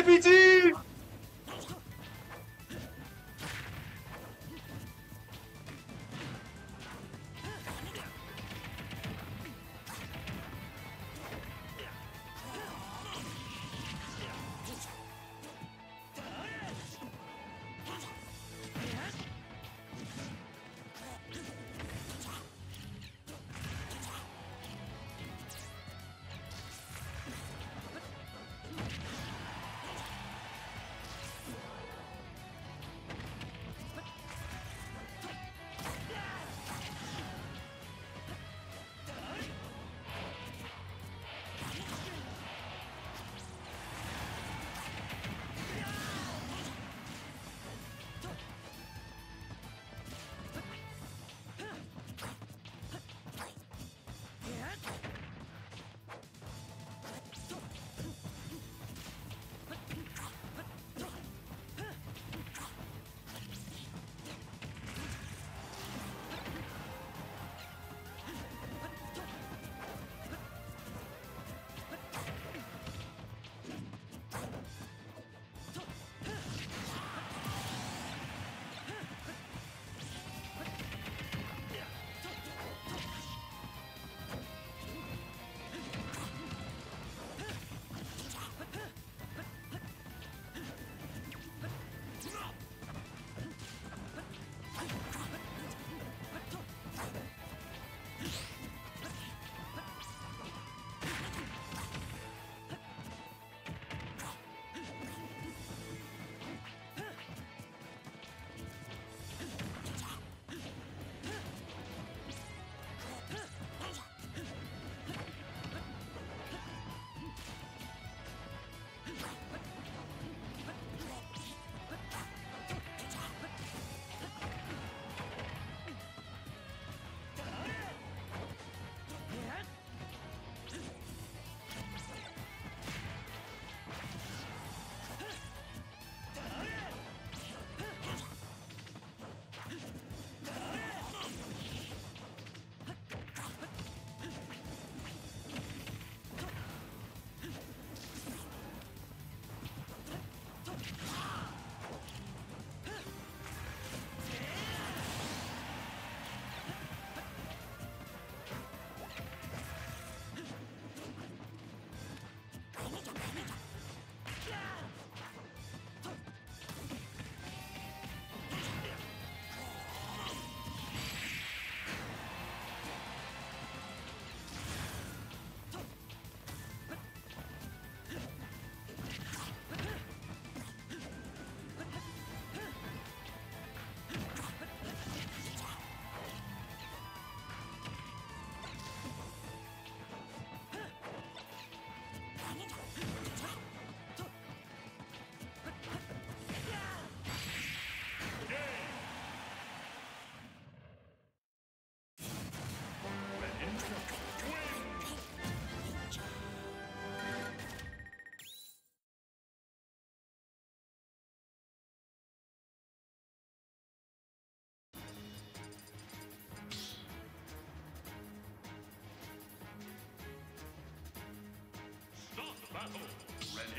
répétit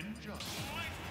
Battle! Greninja.